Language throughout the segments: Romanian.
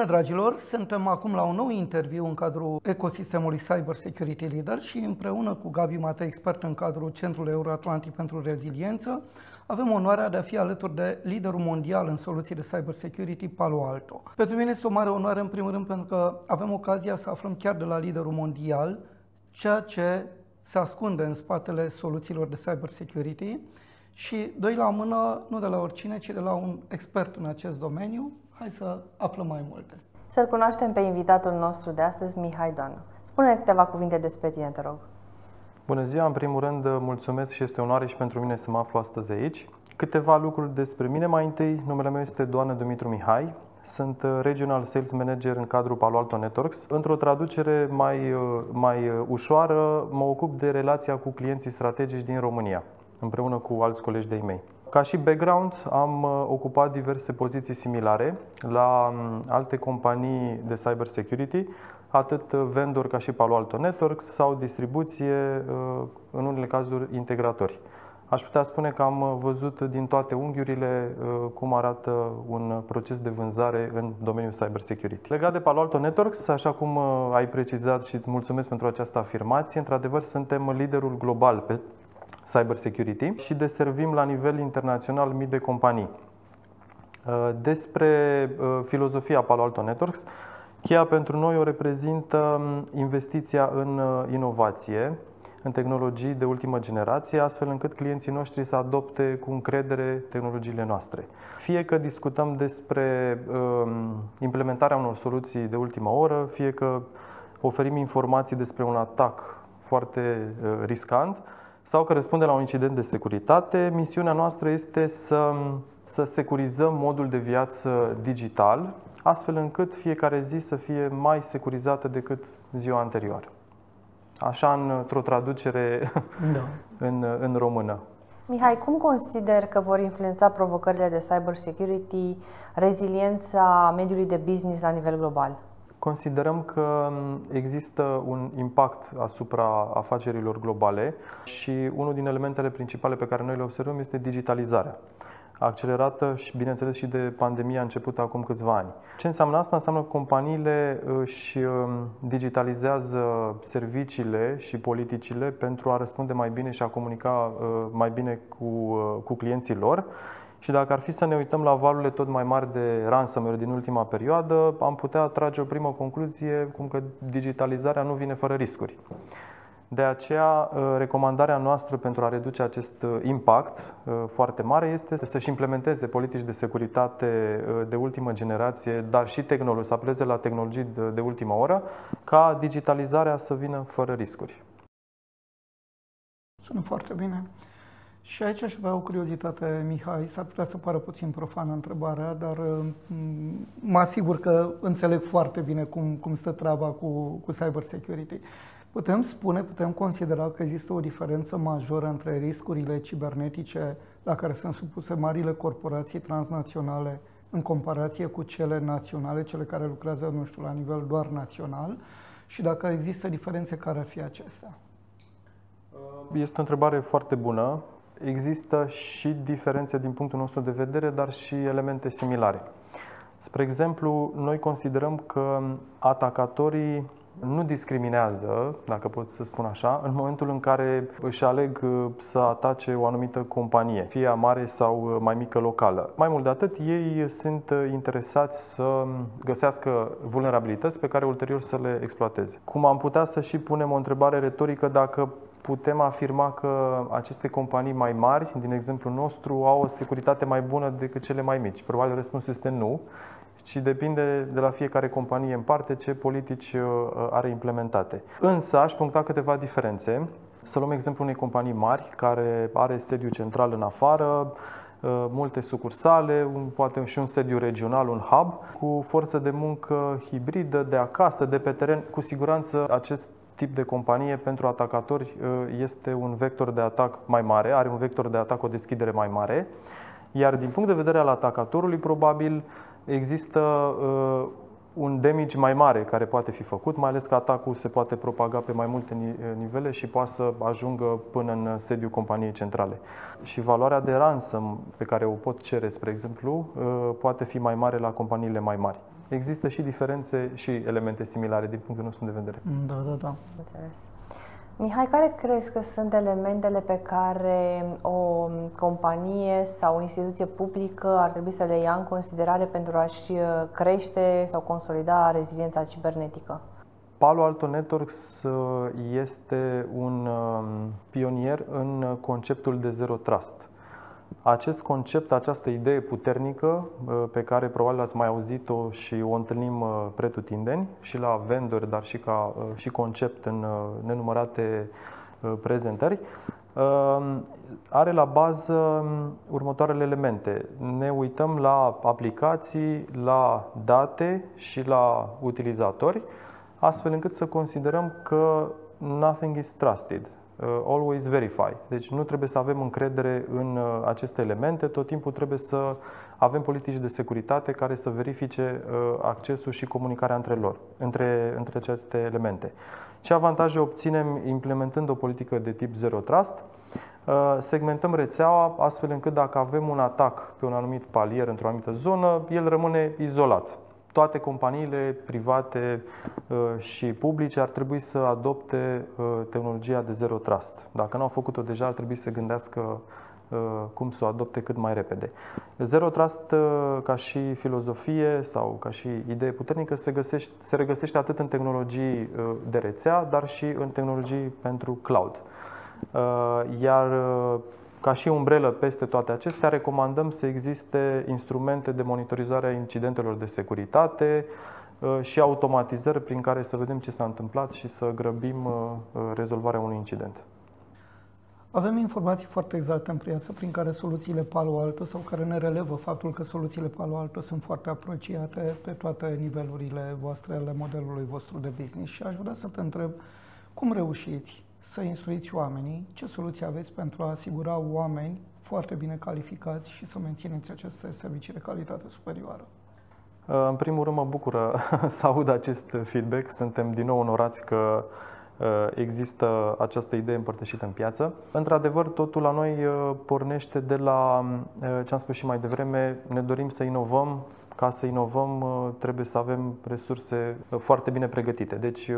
Bună dragilor, suntem acum la un nou interviu în cadrul ecosistemului Cyber Security Leader și împreună cu Gabi Matei, expert în cadrul Centrului Euroatlantic pentru Reziliență, avem onoarea de a fi alături de liderul mondial în soluții de cyber security, Palo Alto. Pentru mine este o mare onoare, în primul rând, pentru că avem ocazia să aflăm chiar de la liderul mondial ceea ce se ascunde în spatele soluțiilor de cyber security și, doi la mână, nu de la oricine, ci de la un expert în acest domeniu. Hai să aflăm mai multe. Să-l cunoaștem pe invitatul nostru de astăzi, Mihai Doanu. Spune câteva cuvinte despre tine, te rog. Bună ziua, în primul rând mulțumesc și este o onoare și pentru mine să mă aflu astăzi aici. Câteva lucruri despre mine mai întâi. Numele meu este Doamne Dumitru Mihai. Sunt Regional Sales Manager în cadrul Palo Alto Networks. Într-o traducere mai, mai ușoară, mă ocup de relația cu clienții strategici din România, împreună cu alți colegi de-ai mei. Ca și background, am ocupat diverse poziții similare la alte companii de cyber security, atât vendor ca și Palo Alto Networks sau distribuție, uh, în unele cazuri integratori. Aș putea spune că am văzut din toate unghiurile uh, cum arată un proces de vânzare în domeniul cyber security. Legat de Palo Alto Networks, așa cum uh, ai precizat și îți mulțumesc pentru această afirmație, într-adevăr suntem liderul global pe cyber security și deservim la nivel internațional mii de companii. Despre filozofia Palo Alto Networks, Cheia pentru noi o reprezintă um, investiția în uh, inovație, în tehnologii de ultimă generație, astfel încât clienții noștri să adopte cu încredere tehnologiile noastre. Fie că discutăm despre um, implementarea unor soluții de ultimă oră, fie că oferim informații despre un atac foarte uh, riscant sau că răspunde la un incident de securitate, misiunea noastră este să, să securizăm modul de viață digital astfel încât fiecare zi să fie mai securizată decât ziua anterioară. Așa într-o traducere da. în, în română. Mihai, cum consider că vor influența provocările de cyber security reziliența mediului de business la nivel global? Considerăm că există un impact asupra afacerilor globale și unul din elementele principale pe care noi le observăm este digitalizarea accelerată și, bineînțeles, și de pandemia începută acum câțiva ani. Ce înseamnă asta? Înseamnă că companiile își um, digitalizează serviciile și politicile pentru a răspunde mai bine și a comunica uh, mai bine cu, uh, cu clienții lor. Și dacă ar fi să ne uităm la valurile tot mai mari de ransomware din ultima perioadă, am putea trage o primă concluzie, cum că digitalizarea nu vine fără riscuri. De aceea, uh, recomandarea noastră pentru a reduce acest uh, impact uh, foarte mare este să-și implementeze politici de securitate de ultimă generație, dar și tehnologii, să apeleze la tehnologii de ultimă oră, ca digitalizarea să vină fără riscuri. Sună foarte bine. Și aici aș avea o curiozitate, Mihai, s-ar putea să pară puțin profană întrebarea, dar mă asigur că înțeleg foarte bine cum, cum stă treaba cu, cu cyber security. Putem spune, putem considera că există o diferență majoră între riscurile cibernetice la care sunt supuse marile corporații transnaționale în comparație cu cele naționale, cele care lucrează, nu știu, la nivel doar național și dacă există diferențe, care ar fi acestea? Este o întrebare foarte bună. Există și diferențe din punctul nostru de vedere, dar și elemente similare. Spre exemplu, noi considerăm că atacatorii nu discriminează, dacă pot să spun așa, în momentul în care își aleg uh, să atace o anumită companie, fie mare sau uh, mai mică locală. Mai mult de atât, ei sunt uh, interesați să găsească vulnerabilități pe care ulterior să le exploateze. Cum am putea să și punem o întrebare retorică dacă putem afirma că aceste companii mai mari, din exemplu nostru, au o securitate mai bună decât cele mai mici? Probabil răspunsul este nu și depinde de la fiecare companie în parte ce politici uh, are implementate. Însă aș puncta câteva diferențe. Să luăm exemplu unei companii mari care are sediu central în afară, uh, multe sucursale, un, poate și un sediu regional, un hub, cu forță de muncă hibridă, de acasă, de pe teren. Cu siguranță acest tip de companie pentru atacatori uh, este un vector de atac mai mare, are un vector de atac, o deschidere mai mare. Iar din punct de vedere al atacatorului, probabil există uh, un damage mai mare care poate fi făcut, mai ales că atacul se poate propaga pe mai multe nivele și poate să ajungă până în sediul companiei centrale. Și valoarea de ransom pe care o pot cere, spre exemplu, uh, poate fi mai mare la companiile mai mari. Există și diferențe și elemente similare din punctul nostru de vedere. Da, da, da. Înțeles. Mihai, care crezi că sunt elementele pe care o companie sau o instituție publică ar trebui să le ia în considerare pentru a-și crește sau consolida reziliența cibernetică? Palo Alto Networks uh, este un um, pionier în conceptul de Zero Trust. Acest concept, această idee puternică uh, pe care probabil ați mai auzit-o și o întâlnim uh, pretutindeni și la vendori, dar și ca și concept în nenumărate prezentări, um, are la bază um, următoarele elemente. Ne uităm la aplicații, la date și la utilizatori astfel încât să considerăm că nothing is trusted, uh, always verify. Deci nu trebuie să avem încredere în uh, aceste elemente, tot timpul trebuie să avem politici de securitate care să verifice uh, accesul și comunicarea între lor, între, între aceste elemente. Ce avantaje obținem implementând o politică de tip Zero Trust? Segmentăm rețeaua astfel încât dacă avem un atac pe un anumit palier într-o anumită zonă, el rămâne izolat toate companiile private uh, și publice ar trebui să adopte uh, tehnologia de zero trust. Dacă nu au făcut-o deja, ar trebui să gândească uh, cum să o adopte cât mai repede. Zero Trust, ca și filozofie sau ca și idee puternică, se, găsește, se regăsește atât în tehnologii de rețea, dar și în tehnologii pentru cloud. Iar ca și umbrelă peste toate acestea, recomandăm să existe instrumente de monitorizare a incidentelor de securitate uh, și automatizări prin care să vedem ce s-a întâmplat și să grăbim uh, uh, rezolvarea unui incident. Avem informații foarte exacte în piață prin care soluțiile Palo Alto sau care ne relevă faptul că soluțiile Palo Alto sunt foarte apreciate pe toate nivelurile voastre ale modelului vostru de business și aș vrea să te întreb cum reușiți să instruiți oamenii, ce soluții aveți pentru a asigura oameni foarte bine calificați și să mențineți aceste servicii de calitate superioară? Uh, în primul rând mă bucură să aud acest feedback. Suntem din nou onorați că uh, există această idee împărtășită în piață. Într-adevăr, totul la noi uh, pornește de la ce am spus și mai devreme, ne dorim să inovăm, ca să inovăm, uh, trebuie să avem resurse uh, foarte bine pregătite. Deci, uh,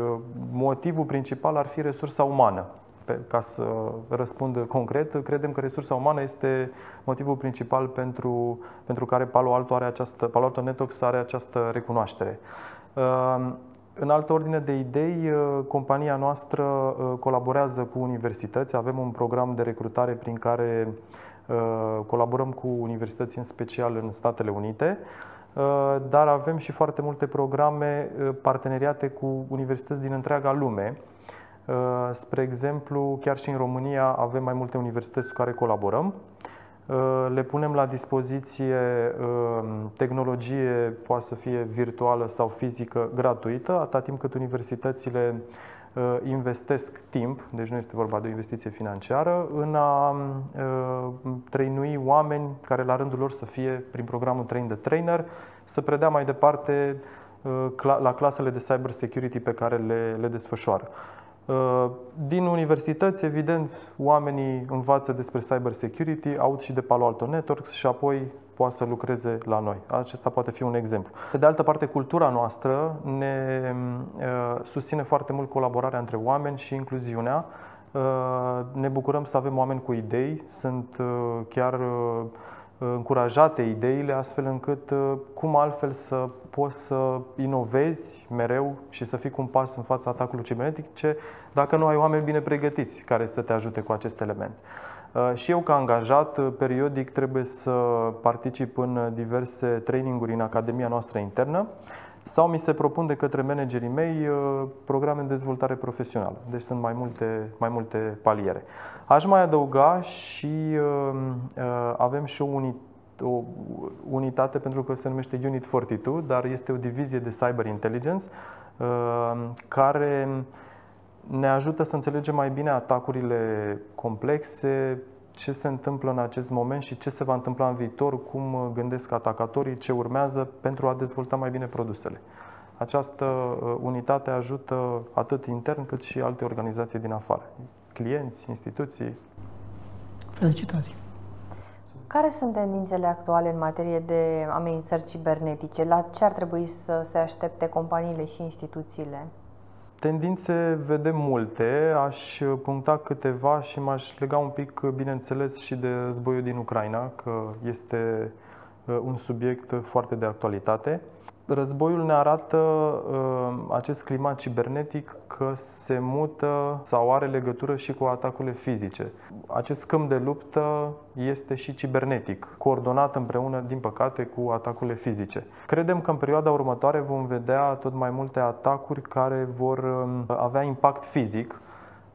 motivul principal ar fi resursa umană. Ca să răspund concret, credem că resursa umană este motivul principal pentru, pentru care Palo Alto, are această, Palo Alto Networks are această recunoaștere. În altă ordine de idei, compania noastră colaborează cu universități. Avem un program de recrutare prin care colaborăm cu universități, în special în Statele Unite. Uh, dar avem și foarte multe programe uh, parteneriate cu universități din întreaga lume. Uh, spre exemplu, chiar și în România avem mai multe universități cu care colaborăm. Le punem la dispoziție tehnologie, poate să fie virtuală sau fizică, gratuită, atâta timp cât universitățile investesc timp, deci nu este vorba de o investiție financiară, în a trainui oameni care la rândul lor să fie prin programul Train the Trainer, să predea mai departe la clasele de cyber security pe care le, le desfășoară. Din universități, evident, oamenii învață despre cyber security, aud și de Palo Alto Networks și apoi poate să lucreze la noi. Acesta poate fi un exemplu. Pe de altă parte, cultura noastră ne uh, susține foarte mult colaborarea între oameni și incluziunea. Uh, ne bucurăm să avem oameni cu idei, sunt uh, chiar încurajate ideile astfel încât cum altfel să poți să inovezi mereu și să fii cu un pas în fața atacului cibernetic ce dacă nu ai oameni bine pregătiți care să te ajute cu acest element. Uh, și eu, ca angajat, uh, periodic trebuie să particip în diverse traininguri în academia noastră internă sau mi se propun de către managerii mei uh, programe de dezvoltare profesională. Deci sunt mai multe, mai multe paliere. Aș mai adăuga și avem și o unitate o unitate pentru că se numește Unit 42, dar este o divizie de cyber intelligence care ne ajută să înțelegem mai bine atacurile complexe, ce se întâmplă în acest moment și ce se va întâmpla în viitor, cum gândesc atacatorii, ce urmează pentru a dezvolta mai bine produsele. Această uh, unitate ajută atât intern cât și alte organizații din afară, clienți, instituții. Felicitări! Care sunt tendințele actuale în materie de amenințări cibernetice? La ce ar trebui să se aștepte companiile și instituțiile? Tendințe vedem multe, aș puncta câteva și m-aș lega un pic, bineînțeles, și de războiul din Ucraina, că este uh, un subiect foarte de actualitate. Războiul ne arată uh, acest climat cibernetic că se mută sau are legătură și cu atacurile fizice. Acest câmp de luptă este și cibernetic, coordonat împreună, din păcate, cu atacurile fizice. Credem că în perioada următoare vom vedea tot mai multe atacuri care vor uh, avea impact fizic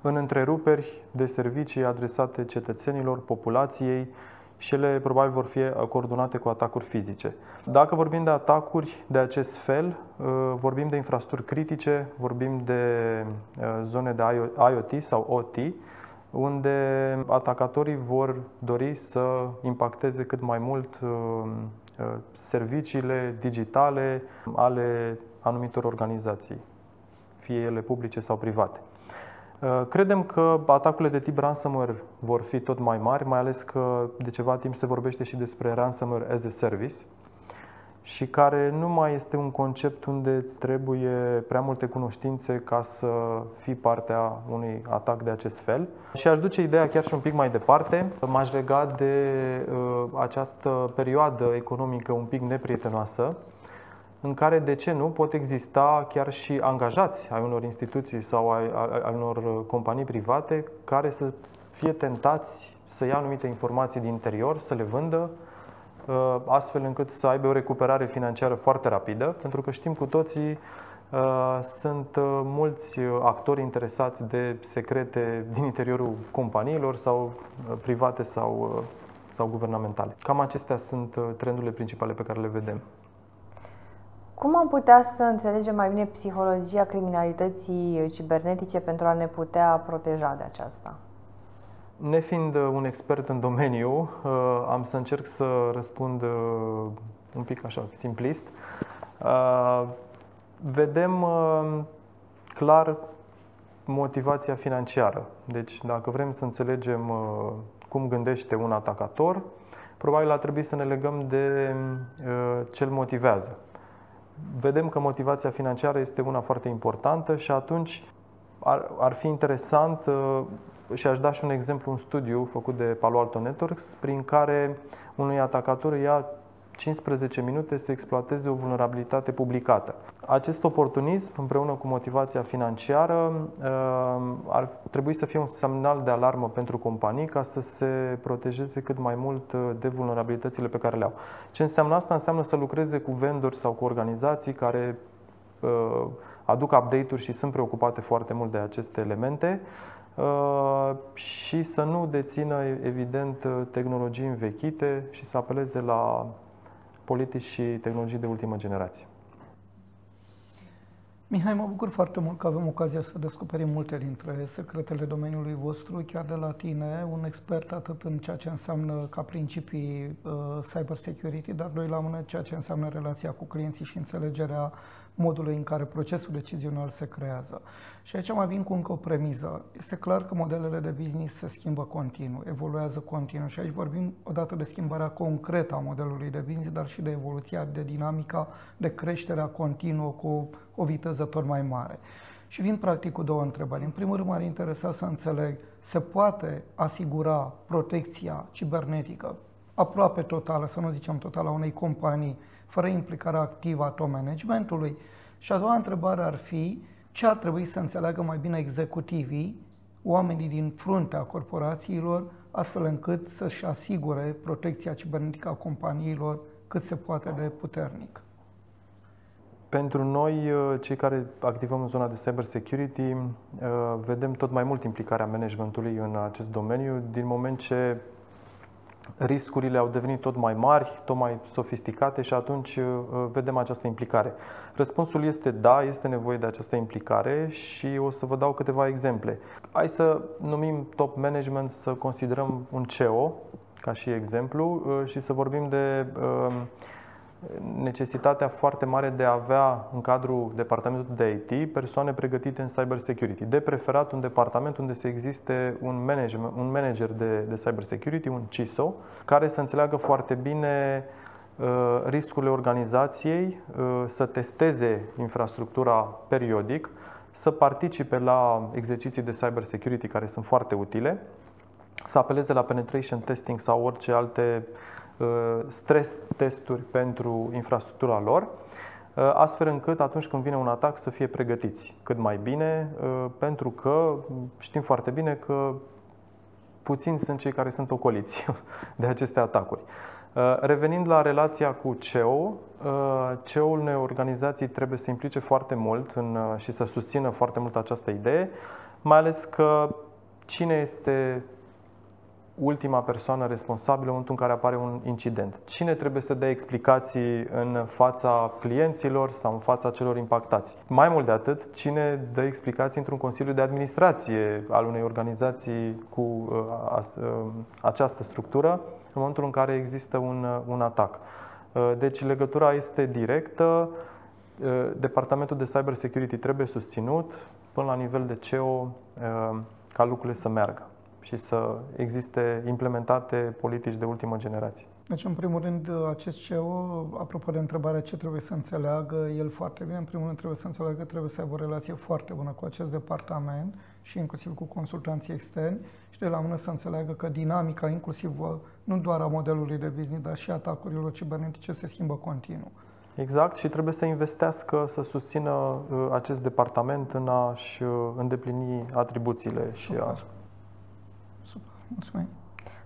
în întreruperi de servicii adresate cetățenilor, populației, și ele probabil vor fi coordonate cu atacuri fizice. Dacă vorbim de atacuri de acest fel, uh, vorbim de infrastructuri critice, vorbim de uh, zone de IoT sau OT, unde atacatorii vor dori să impacteze cât mai mult uh, serviciile digitale ale anumitor organizații, fie ele publice sau private. Uh, credem că atacurile de tip ransomware vor fi tot mai mari, mai ales că de ceva timp se vorbește și despre ransomware as a service și care nu mai este un concept unde îți trebuie prea multe cunoștințe ca să fii partea unui atac de acest fel. Și aș duce ideea chiar și un pic mai departe. M-aș lega de uh, această perioadă economică un pic neprietenoasă, în care, de ce nu, pot exista chiar și angajați ai unor instituții sau ai, ai unor companii private care să fie tentați să ia anumite informații din interior, să le vândă, uh, astfel încât să aibă o recuperare financiară foarte rapidă, pentru că știm cu toții uh, sunt uh, mulți actori interesați de secrete din interiorul companiilor sau private sau, sau guvernamentale. Cam acestea sunt trendurile principale pe care le vedem. Cum am putea să înțelegem mai bine psihologia criminalității cibernetice pentru a ne putea proteja de aceasta? Nefiind uh, un expert în domeniu, uh, am să încerc să răspund uh, un pic așa, simplist. Vedem clar motivația financiară. Deci, dacă vrem să înțelegem cum gândește un atacator, probabil ar trebui să ne legăm de ce îl motivează vedem că motivația financiară este una foarte importantă și atunci ar, ar fi interesant uh, și aș da și un exemplu, un studiu făcut de Palo Alto Networks, prin care unui atacator ia 15 minute să exploateze o vulnerabilitate publicată. Acest oportunism, împreună cu motivația financiară, uh, ar trebui să fie un semnal de alarmă pentru companii ca să se protejeze cât mai mult uh, de vulnerabilitățile pe care le au. Ce înseamnă asta? Înseamnă să lucreze cu vendori sau cu organizații care uh, aduc update-uri și sunt preocupate foarte mult de aceste elemente și să nu dețină, evident, tehnologii învechite și să apeleze la politici și tehnologii de ultimă generație. Mihai, mă bucur foarte mult că avem ocazia să descoperim multe dintre secretele domeniului vostru, chiar de la tine, un expert atât în ceea ce înseamnă ca principii uh, cyber security, dar doi la mână ceea ce înseamnă relația cu clienții și înțelegerea modului în care procesul decizional se creează. Și aici mai vin cu încă o premiză. Este clar că modelele de business se schimbă continuu, evoluează continuu și aici vorbim odată de schimbarea concretă a modelului de business, dar și de evoluția, de dinamica, de creșterea continuă cu o viteză tot mai mare. Și vin practic cu două întrebări. În primul rând m-ar interesa să înțeleg, se poate asigura protecția cibernetică aproape totală, să nu zicem totală, a unei companii, fără implicarea activă a top managementului? Și a doua întrebare ar fi, ce ar trebui să înțeleagă mai bine executivii, oamenii din fruntea corporațiilor, astfel încât să-și asigure protecția cibernetică a companiilor cât se poate de puternic? Pentru noi, uh, cei care activăm în zona de cyber security, uh, vedem tot mai mult implicarea managementului în acest domeniu, din moment ce riscurile au devenit tot mai mari, tot mai sofisticate și atunci uh, vedem această implicare. Răspunsul este da, este nevoie de această implicare și o să vă dau câteva exemple. Hai să numim top management, să considerăm un CEO ca și exemplu și să vorbim de necesitatea foarte mare de a avea în cadrul departamentului de IT persoane pregătite în cyber security. De preferat un departament unde să existe un manager, un manager de, de cyber security, un CISO, care să înțeleagă foarte bine uh, riscurile organizației, uh, să testeze infrastructura periodic, să participe la exerciții de cyber security care sunt foarte utile, să apeleze la penetration testing sau orice alte uh, stress testuri pentru infrastructura lor, uh, astfel încât atunci când vine un atac să fie pregătiți cât mai bine, uh, pentru că știm foarte bine că puțini sunt cei care sunt ocoliți de aceste atacuri. Revenind la relația cu CEO, CEO-ul unei organizații trebuie să implice foarte mult în, și să susțină foarte mult această idee, mai ales că cine este ultima persoană responsabilă în momentul în care apare un incident. Cine trebuie să dea explicații în fața clienților sau în fața celor impactați? Mai mult de atât, cine dă explicații într-un consiliu de administrație al unei organizații cu uh, uh, această structură în momentul în care există un, uh, un atac. Deci legătura este directă, departamentul de cyber security trebuie susținut până la nivel de CEO ca lucrurile să meargă și să existe implementate politici de ultimă generație. Deci, în primul rând, acest CEO, apropo de întrebarea ce trebuie să înțeleagă, el foarte bine, în primul rând trebuie să înțeleagă că trebuie să aibă o relație foarte bună cu acest departament și inclusiv cu consultanții externi și de la mână să înțeleagă că dinamica, inclusiv nu doar a modelului de business, dar și atacurilor cibernetice se schimbă continuu. Exact și trebuie să investească, să susțină uh, acest departament în a-și uh, îndeplini atribuțiile Super. și a Super, mulțumim.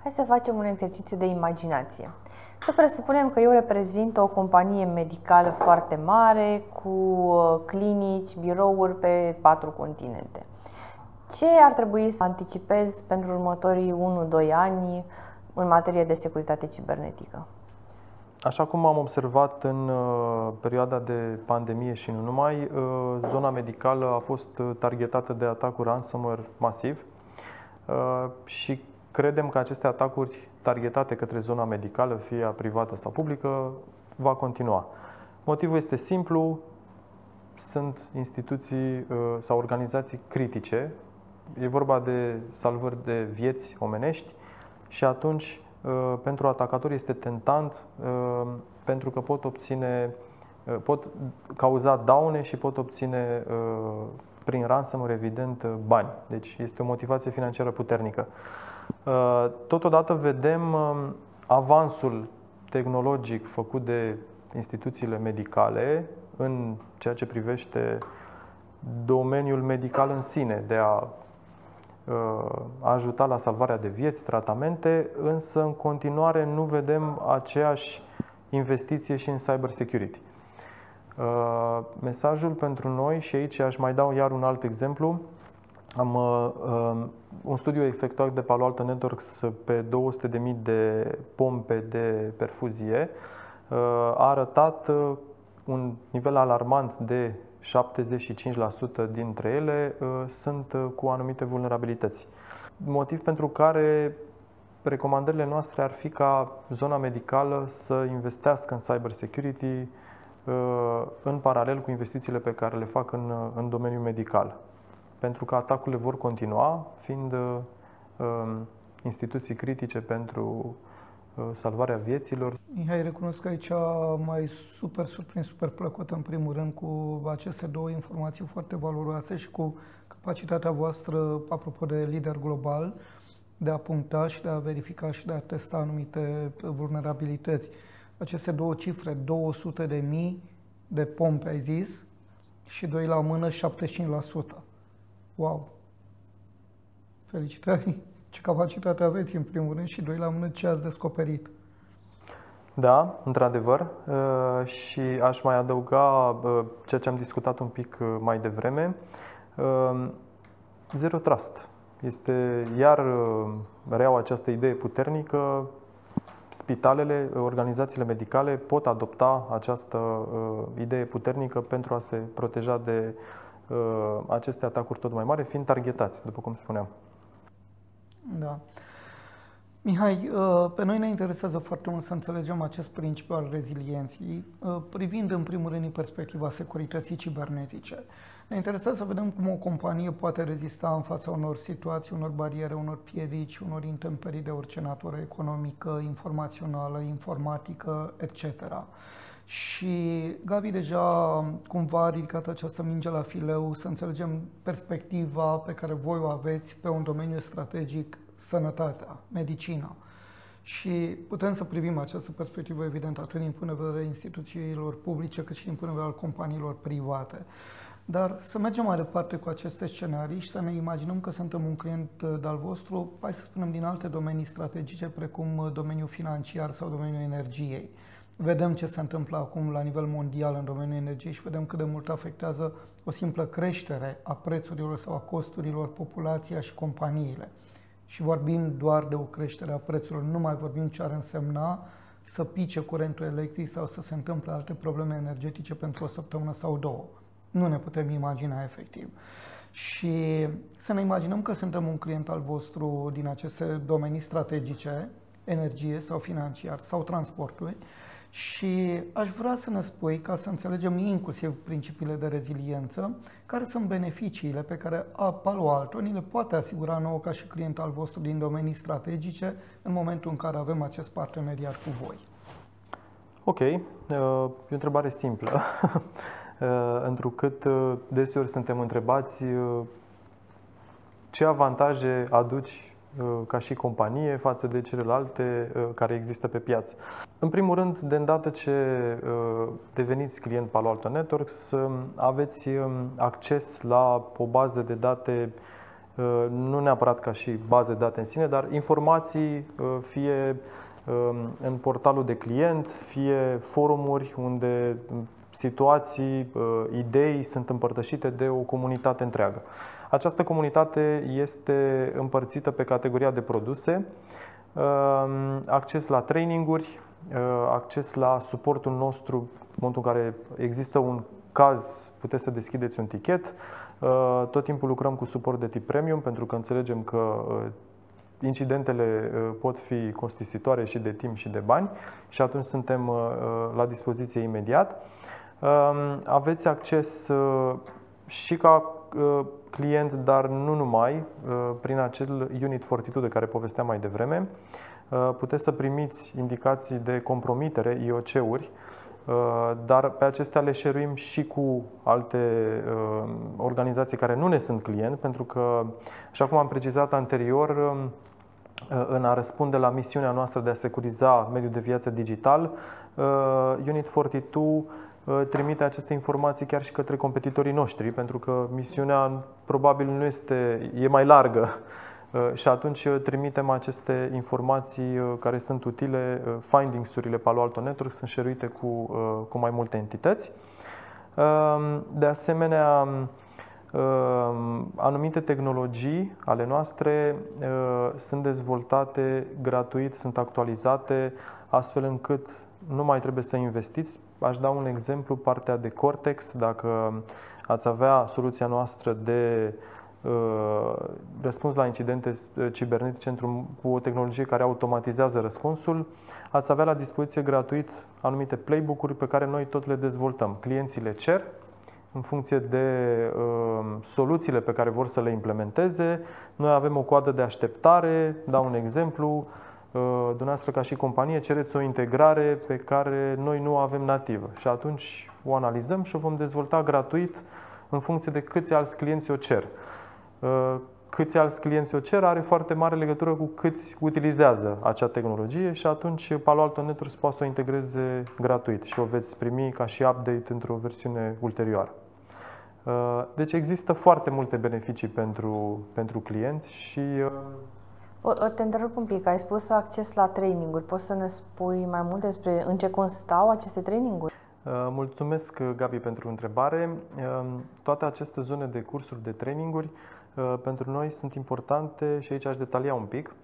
Hai să facem un exercițiu de imaginație. Să presupunem că eu reprezint o companie medicală foarte mare cu uh, clinici, birouri pe patru continente. Ce ar trebui să anticipez pentru următorii 1-2 ani în materie de securitate cibernetică? Așa cum am observat în uh, perioada de pandemie și nu numai, uh, zona medicală a fost targetată de atacuri ransomware masiv Uh, și credem că aceste atacuri targetate către zona medicală, fie privată sau publică, va continua. Motivul este simplu, sunt instituții uh, sau organizații critice, e vorba de salvări de vieți omenești și atunci uh, pentru atacatori este tentant pentru că pot obține, pot cauza daune și pot obține prin ransomware, evident, bani. Deci este o motivație financiară puternică. Uh, totodată vedem um, avansul tehnologic făcut de instituțiile medicale în ceea ce privește domeniul medical în sine, de a uh, ajuta la salvarea de vieți, tratamente, însă în continuare nu vedem aceeași investiție și în cyber security. Uh, mesajul pentru noi, și aici aș mai dau iar un alt exemplu, am uh, um, un studiu efectuat de Palo Alto Networks pe 200.000 de pompe de perfuzie uh, a arătat uh, un nivel alarmant de 75% dintre ele uh, sunt uh, cu anumite vulnerabilități. Motiv pentru care recomandările noastre ar fi ca zona medicală să investească în cyber security, Uh, în paralel cu investițiile pe care le fac în, uh, în domeniul medical. Pentru că atacurile vor continua, fiind uh, um, instituții critice pentru salvarea vieților. Mihai, recunosc că aici mai super surprins, super plăcut în primul rând cu aceste două informații foarte valoroase și cu capacitatea voastră, apropo de lider global, de a puncta și de a verifica și de a testa anumite vulnerabilități aceste două cifre, 200 de mii de pompe, ai zis, și doi la mână, 75%. Wow! Felicitări! Ce capacitate aveți, în primul rând, și doi la mână, ce ați descoperit? Da, într-adevăr. Uh, și aș mai adăuga uh, ceea ce am discutat un pic uh, mai devreme. Zero Trust. Este iar reau această idee puternică spitalele, organizațiile medicale pot adopta această uh, idee puternică pentru a se proteja de uh, aceste atacuri tot mai mari, fiind targetați, după cum spuneam. Da. Mihai, uh, pe noi ne interesează foarte mult să înțelegem acest principiu al rezilienței, uh, privind în primul rând în perspectiva securității cibernetice. Ne interesează să vedem cum o companie poate rezista în fața unor situații, unor bariere, unor piedici, unor intemperii de orice natură economică, informațională, informatică, etc. Și Gabi deja cumva a ridicat această minge la fileu să înțelegem perspectiva pe care voi o aveți pe un domeniu strategic, sănătatea, medicina. Și putem să privim această perspectivă, evident, atât din punct de vedere instituțiilor publice, cât și din punct de vedere al companiilor private. Dar să mergem mai departe cu aceste scenarii și să ne imaginăm că suntem un client uh, de-al vostru, hai să spunem, din alte domenii strategice, precum uh, domeniul financiar sau domeniul energiei. Vedem ce se întâmplă acum la nivel mondial în domeniul energiei și vedem cât de mult afectează o simplă creștere a prețurilor sau a costurilor populația și companiile. Și vorbim doar de o creștere a prețurilor, nu mai vorbim ce ar însemna să pice curentul electric sau să se întâmple alte probleme energetice pentru o săptămână sau două. Nu ne putem imagina efectiv. Și să ne imaginăm că suntem un client al vostru din aceste domenii strategice, energie sau financiar sau transporturi, și aș vrea să ne spui, ca să înțelegem inclusiv principiile de reziliență, care sunt beneficiile pe care Palo Alto ni le poate asigura nouă ca și client al vostru din domenii strategice în momentul în care avem acest parteneriat cu voi. Ok, uh, e o întrebare simplă. Uh, întrucât uh, deseori suntem întrebați uh, ce avantaje aduci ca și companie față de celelalte care există pe piață. În primul rând, de îndată ce deveniți client Palo Alto Networks, aveți um, acces la o bază de date nu neapărat ca și bază de date în sine, dar informații fie um, în portalul de client, fie forumuri unde situații, uh, idei sunt împărtășite de o comunitate întreagă. Această comunitate este împărțită pe categoria de produse, uh, acces la traininguri, uh, acces la suportul nostru în momentul în care există un caz, puteți să deschideți un tichet. Tot timpul lucrăm cu suport de tip premium pentru că înțelegem că incidentele pot fi costisitoare și de timp și de bani și atunci suntem la dispoziție imediat. Aveți acces uh, și ca uh, client, dar nu numai, uh, prin acel Unit Fortitude de care povesteam mai devreme. Puteți să primiți indicații de compromitere, IOC-uri, dar pe acestea le șeruim și cu alte organizații care nu ne sunt client, pentru că, așa cum am precizat anterior, în a răspunde la misiunea noastră de a securiza mediul de viață digital, Unit 42 Uh, trimite aceste informații chiar și către competitorii noștri, pentru că misiunea probabil nu este, e mai largă uh, și atunci uh, trimitem aceste informații care sunt utile, findings-urile Palo Alto Network sunt șeruite cu, cu mai multe entități. Um, de asemenea, um, anumite tehnologii ale noastre sunt dezvoltate gratuit, sunt actualizate, astfel încât nu mai trebuie să investiți. Aș da un exemplu, partea de Cortex, dacă ați avea soluția noastră de uh, răspuns la incidente uh, cibernetice cu o tehnologie care automatizează răspunsul, ați avea la dispoziție gratuit anumite playbook-uri pe care noi tot le dezvoltăm. Clienții le cer în funcție de uh, soluțiile pe care vor să le implementeze. Noi avem o coadă de așteptare, dau un exemplu, Uh, dumneavoastră ca și companie cereți o integrare pe care noi nu o avem nativă și atunci o analizăm și o vom dezvolta gratuit în funcție de câți alți clienți o cer. Uh, câți alți clienți o cer are foarte mare legătură cu câți utilizează acea tehnologie și atunci Palo Alto Networks poate să o integreze gratuit și o veți primi ca și update într-o versiune ulterioară. Uh, deci există foarte multe beneficii pentru, pentru clienți și o, o, te întrerup un pic. Ai spus acces la traininguri. Poți să ne spui mai mult despre în ce constau aceste traininguri? Uh, mulțumesc, Gabi, pentru întrebare. Uh, toate aceste zone de cursuri de traininguri uh, pentru noi sunt importante și aici aș detalia un pic.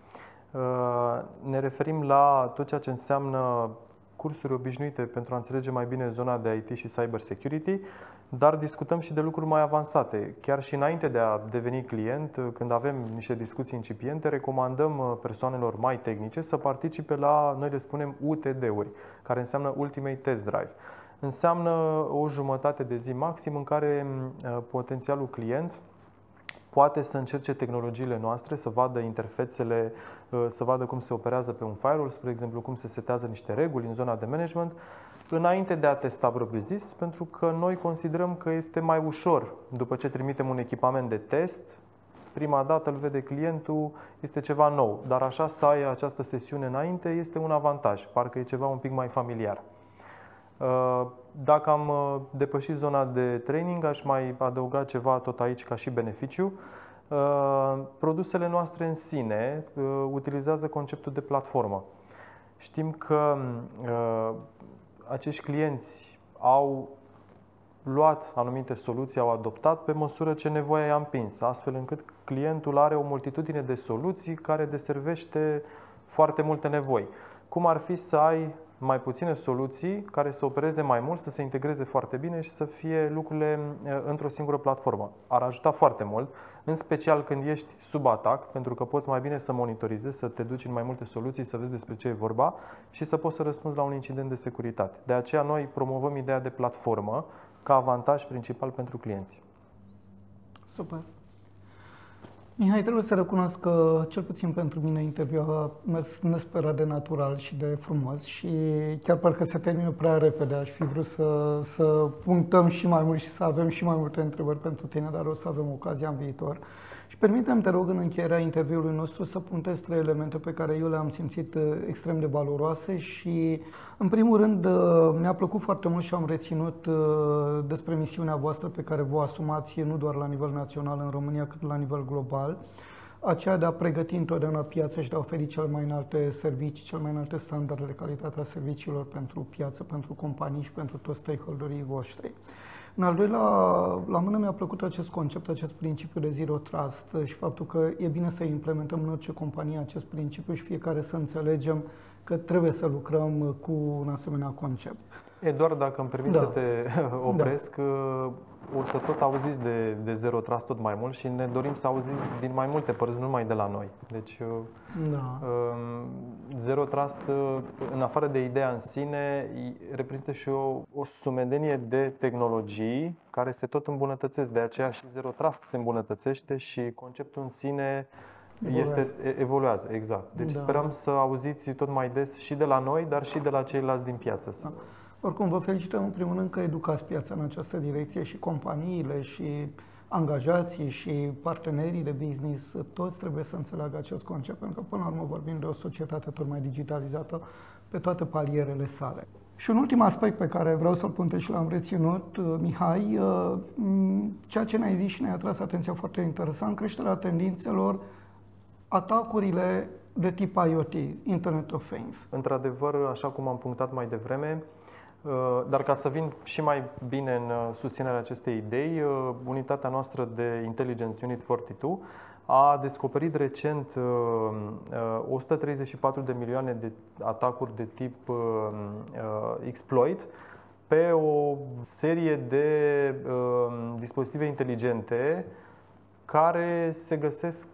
Ne referim la tot ceea ce înseamnă cursuri obișnuite pentru a înțelege mai bine zona de IT și cyber security, dar discutăm și de lucruri mai avansate. Chiar și înainte de a deveni client, când avem niște discuții incipiente, recomandăm uh, persoanelor mai tehnice să participe la, noi le spunem UTD-uri, care înseamnă Ultimate Test Drive. Înseamnă o jumătate de zi maxim în care uh, potențialul client poate să încerce tehnologiile noastre, să vadă interfețele, uh, să vadă cum se operează pe un firewall, spre exemplu, cum se setează niște reguli în zona de management, înainte de a testa propriu-zis, pentru că noi considerăm că este mai ușor, după ce trimitem un echipament de test, prima dată îl vede clientul, este ceva nou, dar așa să ai această sesiune înainte este un avantaj, parcă e ceva un pic mai familiar. Uh, dacă am uh, depășit zona de training, aș mai adăuga ceva tot aici ca și beneficiu. Uh, produsele noastre în sine utilizează conceptul de platformă. Știm că acești clienți au luat anumite soluții, au adoptat pe măsură ce nevoia i-a împins, astfel încât clientul are o multitudine de soluții care deservește foarte multe nevoi. Cum ar fi să ai mai puține soluții care să opereze mai mult, să se integreze foarte bine și să fie lucrurile într-o singură platformă. Ar ajuta foarte mult, în special când ești sub atac, pentru că poți mai bine să monitorizezi, să te duci în mai multe soluții, să vezi despre ce e vorba și să poți să răspunzi la un incident de securitate. De aceea noi promovăm ideea de platformă ca avantaj principal pentru clienți. Super. Mihai, trebuie să recunosc că, cel puțin pentru mine, interviul a mers nesperat de natural și de frumos și chiar parcă se termină prea repede. Aș fi vrut să, să punctăm și mai mult și să avem și mai multe întrebări pentru tine, dar o să avem ocazia în viitor. Și permitem, te rog, în încheierea interviului nostru să punctez trei elemente pe care eu le-am simțit uh, extrem de valoroase și, în primul rând, uh, mi-a plăcut foarte mult și am reținut uh, despre misiunea voastră pe care vă asumați nu doar la nivel național în România, cât la nivel global, aceea de a pregăti întotdeauna piața și de a oferi cel mai înalte servicii, cel mai înalte standarde de calitate a serviciilor pentru piață, pentru companii și pentru toți stakeholderii voștri. În al doilea, la mână mi-a plăcut acest concept, acest principiu de zero trust și faptul că e bine să implementăm în orice companie acest principiu și fiecare să înțelegem că trebuie să lucrăm cu un asemenea concept. Eduard, dacă îmi permiți da. să te opresc, da o să tot auziți de, de Zero Trust tot mai mult și ne dorim să auziți din mai multe părți, nu numai de la noi. Deci, uh, da. Um, Zero Trust, uh, în afară de ideea în sine, reprezintă și o, o sumedenie de tehnologii care se tot îmbunătățesc. De aceea și Zero Trust se îmbunătățește și conceptul în sine evoluează. este evoluează, exact. Deci da. sperăm să auziți tot mai des și de la noi, dar și de la ceilalți din piață. Da. Oricum, vă felicităm în primul rând că educați piața în această direcție și companiile și angajații și partenerii de business, toți trebuie să înțeleagă acest concept, pentru că până la urmă vorbim de o societate tot mai digitalizată pe toate palierele sale. Și un ultim aspect pe care vreau să-l punte și l-am reținut, uh, Mihai, uh, ceea ce ne-ai zis și ne-a atras atenția foarte interesant, creșterea tendințelor, atacurile de tip IoT, Internet of Things. Într-adevăr, așa cum am punctat mai devreme, Uh, dar ca să vin și mai bine în uh, susținerea acestei idei, uh, unitatea noastră de Intelligence Unit 42 a descoperit recent 134 de milioane de atacuri de tip exploit pe o serie de dispozitive inteligente care se găsesc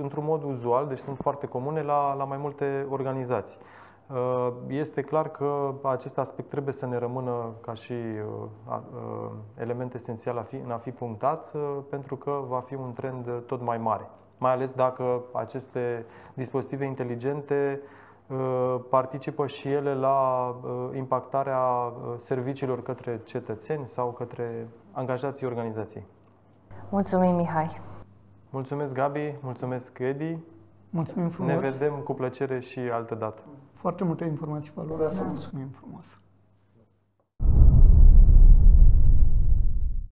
într-un mod uzual, deci sunt foarte comune la, la mai multe organizații. Uh, este clar că acest aspect trebuie să ne rămână ca și uh, uh, element esențial în a fi punctat, pentru că va fi un trend tot mai mare. Mai ales dacă aceste dispozitive inteligente participă și ele la impactarea serviciilor către cetățeni sau către angajații organizației. Mulțumim, Mihai! Mulțumesc, Gabi, mulțumesc, Edi. Mulțumim frumos! Ne vedem cu plăcere și altă dată foarte multe informații valoroase. Da. Mulțumim frumos!